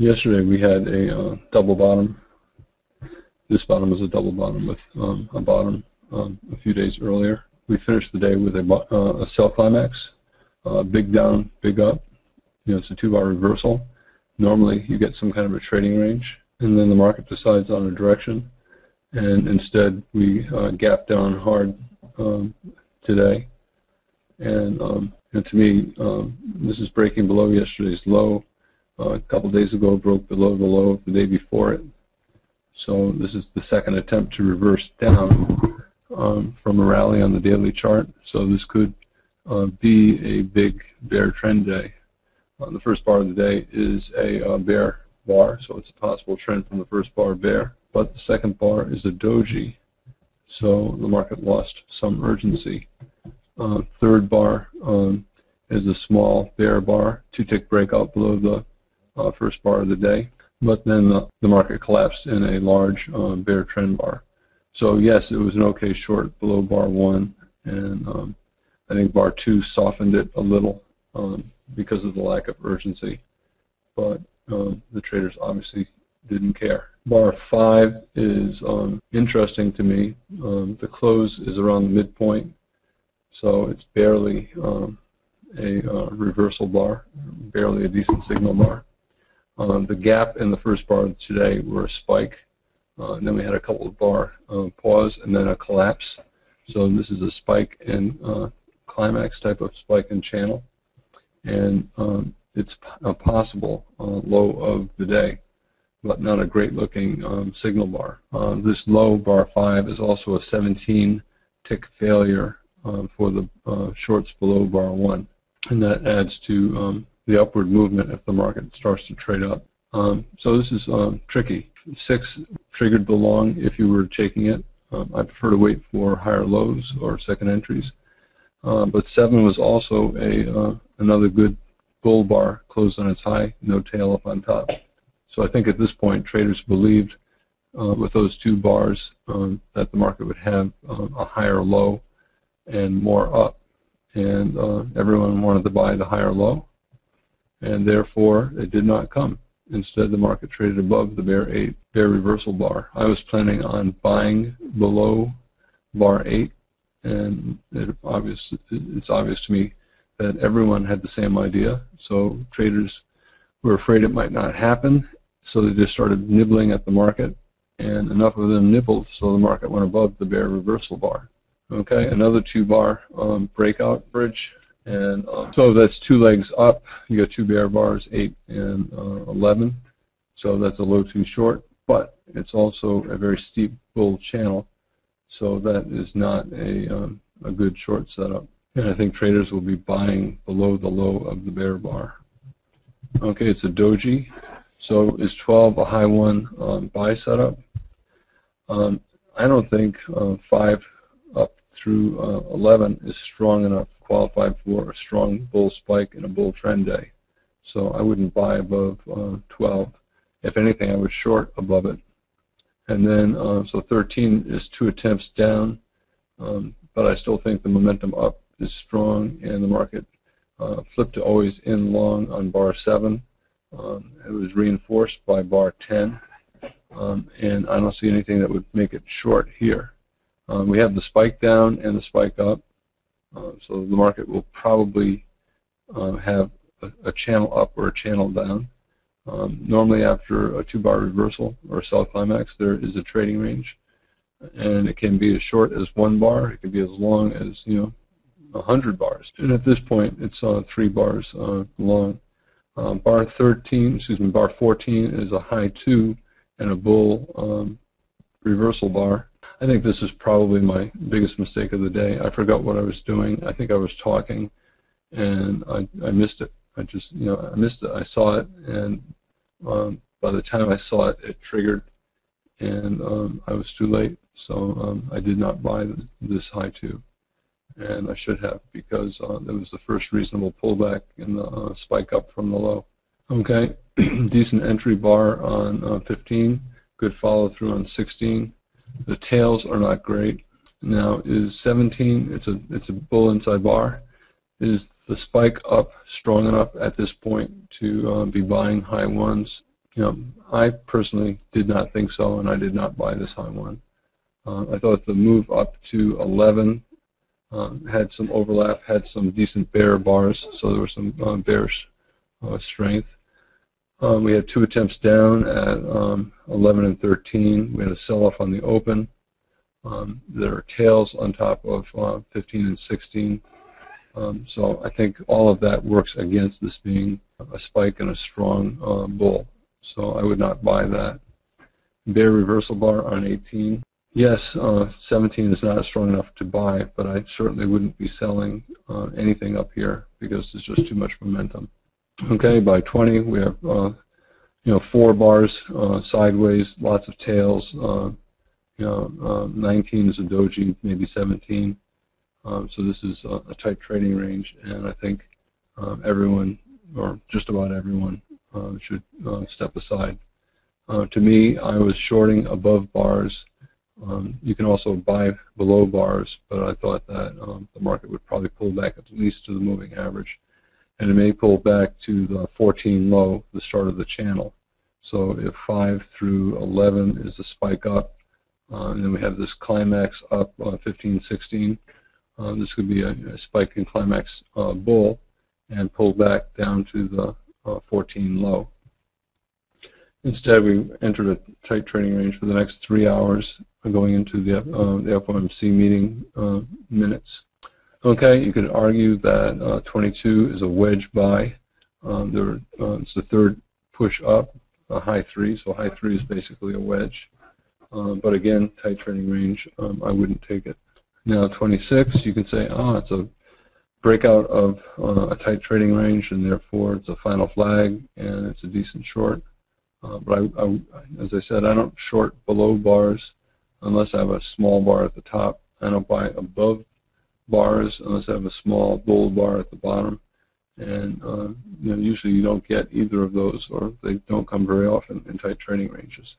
Yesterday we had a uh, double bottom. This bottom was a double bottom with um, a bottom um, a few days earlier. We finished the day with a, uh, a sell climax, uh, big down, big up. You know, it's a two-bar reversal. Normally you get some kind of a trading range, and then the market decides on a direction. And instead we uh, gap down hard um, today. And, um, and to me, um, this is breaking below yesterday's low uh, a couple days ago broke below the low of the day before it. So this is the second attempt to reverse down um, from a rally on the daily chart. So this could uh, be a big bear trend day. Uh, the first bar of the day is a uh, bear bar, so it's a possible trend from the first bar bear. But the second bar is a doji, so the market lost some urgency. Uh, third bar um, is a small bear bar, two-tick breakout below the uh, first bar of the day, but then the, the market collapsed in a large uh, bear trend bar. So yes, it was an okay short below bar one, and um, I think bar two softened it a little um, because of the lack of urgency, but um, the traders obviously didn't care. Bar five is um, interesting to me. Um, the close is around the midpoint, so it's barely um, a uh, reversal bar, barely a decent signal bar. Um, the gap in the first bar of today were a spike, uh, and then we had a couple of bar uh, pause and then a collapse. So this is a spike and uh, climax type of spike and channel, and um, it's a possible uh, low of the day, but not a great looking um, signal bar. Uh, this low bar five is also a 17 tick failure uh, for the shorts below bar one, and that adds to um, the upward movement if the market starts to trade up. Um, so this is um, tricky. Six triggered the long if you were taking it. Um, I prefer to wait for higher lows or second entries. Uh, but seven was also a uh, another good bull bar, closed on its high, no tail up on top. So I think at this point traders believed uh, with those two bars um, that the market would have um, a higher low and more up. And uh, everyone wanted to buy the higher low and therefore it did not come. Instead, the market traded above the bear 8 bear reversal bar. I was planning on buying below bar 8, and it obvious, it's obvious to me that everyone had the same idea. So traders were afraid it might not happen, so they just started nibbling at the market, and enough of them nibbled so the market went above the bear reversal bar. Okay, another two bar um, breakout bridge and uh, so that's two legs up. You got two bear bars, 8 and uh, 11. So that's a low too short, but it's also a very steep bull channel. So that is not a, um, a good short setup. And I think traders will be buying below the low of the bear bar. Okay, it's a doji. So is 12 a high one um, buy setup? Um, I don't think uh, 5 up through uh, 11 is strong enough, qualified for a strong bull spike and a bull trend day. So I wouldn't buy above uh, 12. If anything, I would short above it. And then, uh, so 13 is two attempts down, um, but I still think the momentum up is strong, and the market uh, flipped to always in long on bar 7. Um, it was reinforced by bar 10, um, and I don't see anything that would make it short here. Um, we have the spike down and the spike up. Uh, so the market will probably uh, have a, a, channel up or a channel down. Um, normally after a two-bar reversal or a sell climax, there is a trading range. And it can be as short as one bar. It can be as long as, you know, 100 bars. And at this point, it's uh, three bars uh, long. Um, bar 13, excuse me, bar 14 is a high two and a bull um, reversal bar. I think this is probably my biggest mistake of the day. I forgot what I was doing. I think I was talking, and I, I missed it. I just, you know, I missed it. I saw it, and um, by the time I saw it, it triggered, and um, I was too late. So um, I did not buy this high two, and I should have because uh, that was the first reasonable pullback in the uh, spike up from the low. Okay, decent entry bar on uh, 15, good follow through on 16. The tails are not great. Now is 17. It's a it's a bull inside bar. Is the spike up strong enough at this point to um, be buying high ones? you know, I personally did not think so, and I did not buy this high one. Uh, I thought the move up to 11 um, had some overlap, had some decent bear bars, so there was some uh, bearish uh, strength. Um, we had two attempts down at um, 11 and 13. We had a sell-off on the open. Um, there are tails on top of uh, 15 and 16. Um, so I think all of that works against this being a spike and a strong uh, bull. So I would not buy that. Bear reversal bar on 18. Yes, uh, 17 is not strong enough to buy, but I certainly wouldn't be selling uh, anything up here because there's just too much momentum. Okay, by 20 we have uh, you know four bars uh, sideways, lots of tails. Uh, you know, uh, 19 is a doji, maybe 17. Um, so this is a, a, tight trading range, and I think um, everyone, or just about everyone, uh, should uh, step aside. to me, I was shorting above bars. Um, you can also buy below bars, but I thought that um, the market would probably pull back at least to the moving average and it may pull back to the 14 low, the start of the channel. So if 5 through 11 is a spike up, uh, and then we have this climax up uh, 15, 16, uh, this could be a, a spike and climax uh, bull and pull back down to the uh, 14 low. Instead, we entered a tight trading range for the next three hours going into the, uh, the FOMC meeting minutes. Okay, you could argue that uh, 22 is a wedge buy. Um, there, uh, it's the third push up, a high three, so high three is basically a wedge. Um, but again, tight trading range, um, I wouldn't take it. Now 26, you can say, oh, it's a breakout of uh, a tight trading range, and therefore it's a final flag, and it's a decent short. Uh, but I, I, as I said, I don't short below bars unless I have a small bar at the top. I don't buy above bars unless I have a small bull bar at the bottom. And uh, you know, usually you don't get either of those, or they don't come very often in tight trading ranges.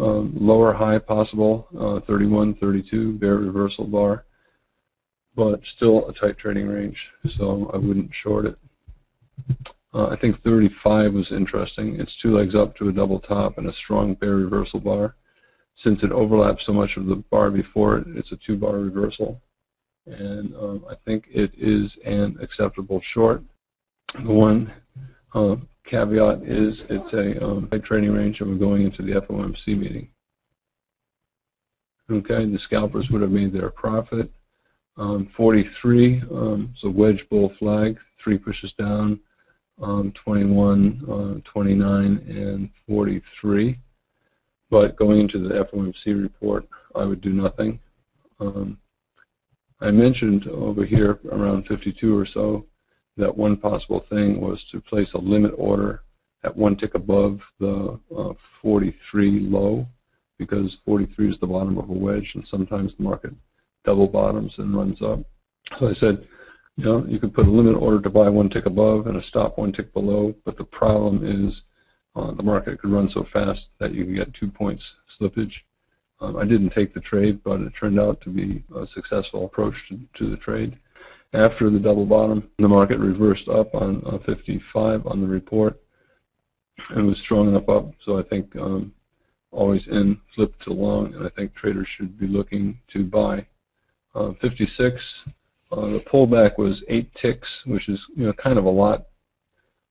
Um, lower high possible, uh, 31, 32, bear reversal bar, but still a tight trading range, so I wouldn't short it. Uh, I think 35 was interesting. It's two legs up to a double top and a strong bear reversal bar. Since it overlaps so much of the bar before it, it's a two bar reversal and um, I think it is an acceptable short. The one uh, caveat is it's a um, high trading range and we're going into the FOMC meeting. Okay, the scalpers would have made their profit. Um, 43, um, so wedge bull flag, three pushes down, um, 21, uh, 29, and 43. But going into the FOMC report, I would do nothing. Um, I mentioned over here around 52 or so that one possible thing was to place a limit order at one tick above the uh, 43 low because 43 is the bottom of a wedge and sometimes the market double bottoms and runs up. So I said, you know, you could put a limit order to buy one tick above and a stop one tick below, but the problem is uh, the market could run so fast that you can get two points slippage. Um, I didn't take the trade, but it turned out to be a successful approach to, to the trade. After the double bottom, the market reversed up on uh, 55 on the report. It was strong enough up, so I think um, always in, flip to long, and I think traders should be looking to buy. Uh, 56, uh, the pullback was eight ticks, which is you know kind of a lot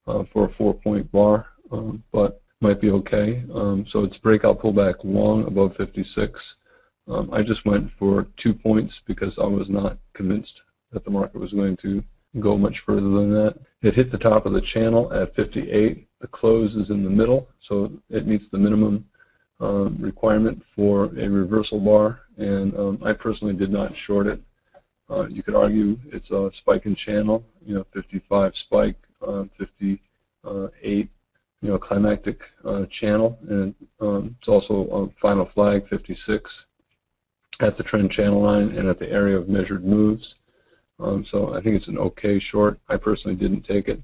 uh, for a four-point bar, um, but might be okay. Um, so it's breakout pullback long above 56. Um, I just went for two points because I was not convinced that the market was going to go much further than that. It hit the top of the channel at 58. The close is in the middle, so it meets the minimum um, requirement for a reversal bar, and um, I personally did not short it. Uh, you could argue it's a spike in channel, you know, 55 spike, uh, 58 you know, climactic uh, channel, and um, it's also a final flag 56 at the trend channel line and at the area of measured moves. Um, so I think it's an okay short. I personally didn't take it.